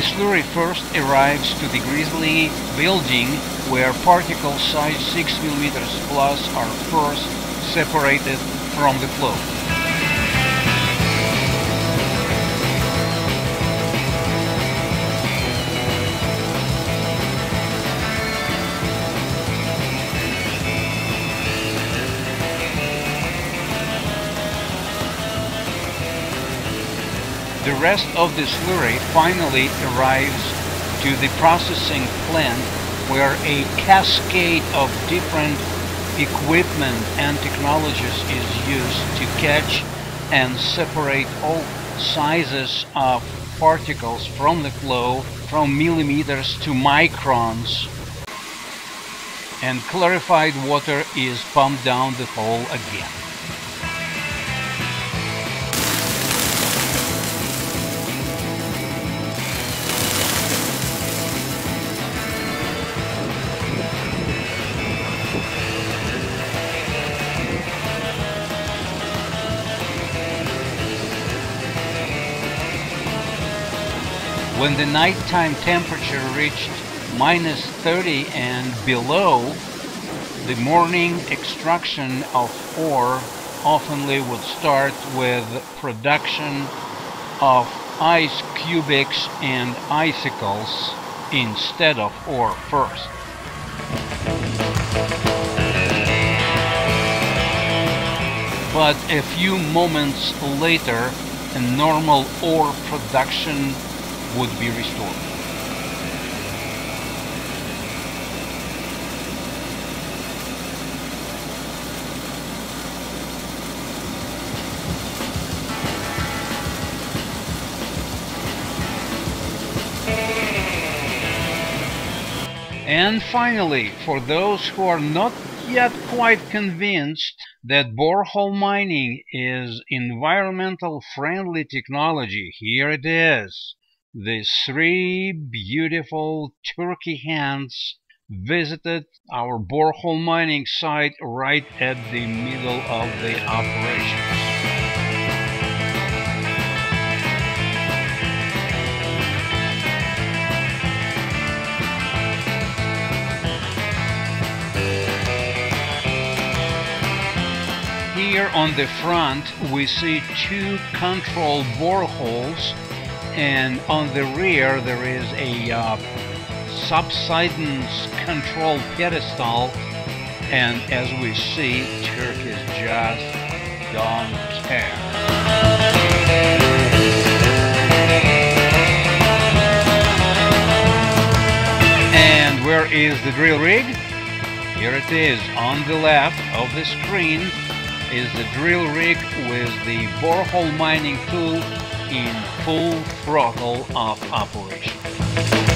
slurry first arrives to the grizzly building where particles size 6 mm plus are first separated from the flow. The rest of the slurry finally arrives to the processing plant where a cascade of different equipment and technologies is used to catch and separate all sizes of particles from the flow from millimeters to microns and clarified water is pumped down the hole again. When the nighttime temperature reached minus 30 and below, the morning extraction of ore oftenly would start with production of ice cubics and icicles instead of ore first. But a few moments later, a normal ore production would be restored. And finally, for those who are not yet quite convinced that borehole mining is environmental friendly technology, here it is. The three beautiful turkey hens visited our borehole mining site right at the middle of the operations. Here on the front we see two control boreholes and on the rear there is a uh, subsidence control pedestal and as we see Turk is just don't care. And where is the drill rig? Here it is on the left of the screen is the drill rig with the borehole mining tool in full throttle of operation.